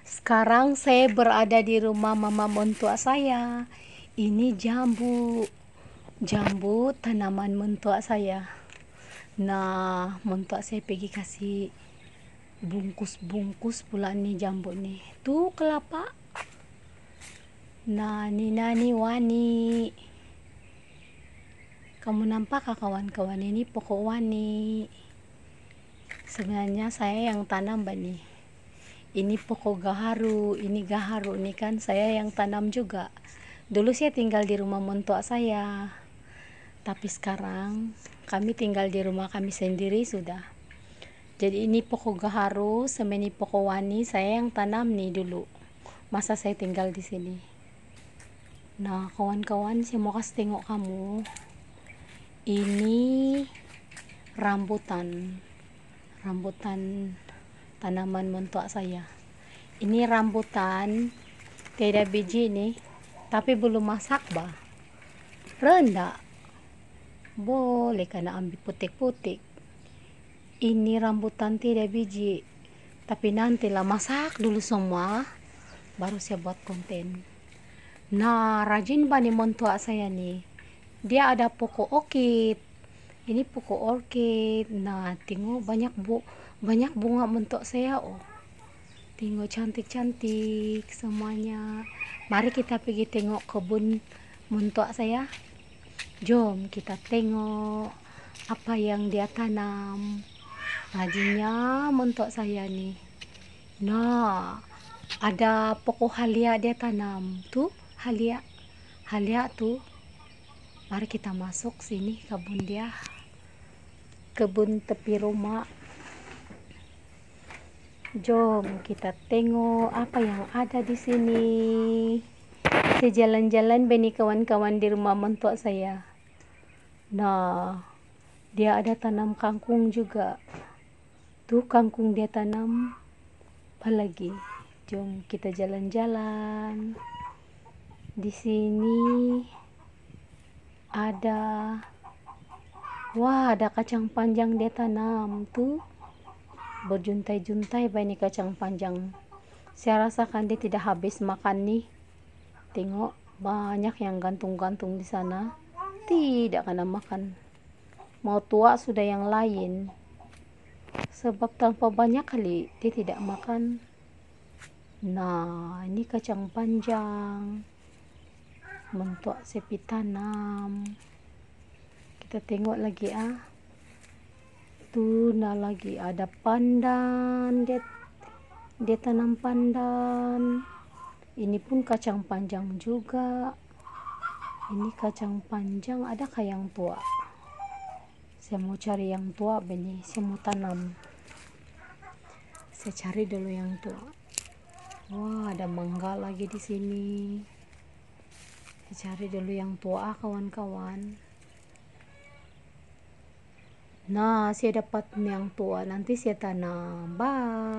Sekarang saya berada di rumah mama mentua saya. Ini jambu. Jambu tanaman mentua saya. Nah, mentua saya pergi kasih bungkus-bungkus pula nih jambu nih. Tuh kelapa. Nani nani wani. Kamu nampak kawan-kawan ini pokok wani. Sebenarnya saya yang tanam bani ini pokok gaharu ini gaharu ini kan saya yang tanam juga. Dulu saya tinggal di rumah mentua saya. Tapi sekarang kami tinggal di rumah kami sendiri sudah. Jadi ini pokok gaharu semeni pokok wani saya yang tanam nih dulu. Masa saya tinggal di sini. Nah kawan-kawan saya mau kasih tengok kamu. Ini rambutan. Rambutan tanaman mentua saya. Ini rambutan tidak biji nih tapi belum masak bah rendah. Boleh karena ambil putik-putik. Ini rambutan tidak biji tapi nantilah masak dulu semua baru saya buat konten. Nah rajin bani mentua saya nih. Dia ada pokok orchid ini pokok orchid nah tengok banyak bu banyak bunga bentuk saya oh. Tengok cantik-cantik semuanya. Mari kita pergi tengok kebun mentok saya. Jom kita tengok apa yang dia tanam. Rajinnya mentok saya nih nah ada pokok halia dia tanam. Tuh halia halia tuh mari kita masuk sini kebun dia kebun tepi rumah Jom kita tengok apa yang ada di sini. Saya jalan-jalan beni kawan-kawan di rumah mentua saya. Nah, dia ada tanam kangkung juga. Tuh kangkung dia tanam. Apa lagi? Jom kita jalan-jalan. Di sini ada. Wah, ada kacang panjang dia tanam tuh. Berjuntai-juntai ini kacang panjang. Saya rasakan dia tidak habis makan nih. Tengok banyak yang gantung-gantung di sana. Tidak kena makan. Mau tua sudah yang lain. Sebab tanpa banyak kali dia tidak makan. Nah ini kacang panjang mentok sepi tanam. Kita tengok lagi ah. Tuna lagi ada pandan. Dia dia tanam pandan. Ini pun kacang panjang juga. Ini kacang panjang ada yang tua? Saya mau cari yang tua benih saya mau tanam. Saya cari dulu yang tua. Wah ada mangga lagi di sini cari dulu yang tua kawan-kawan Nah, saya dapat yang tua, nanti saya tanam. Bye.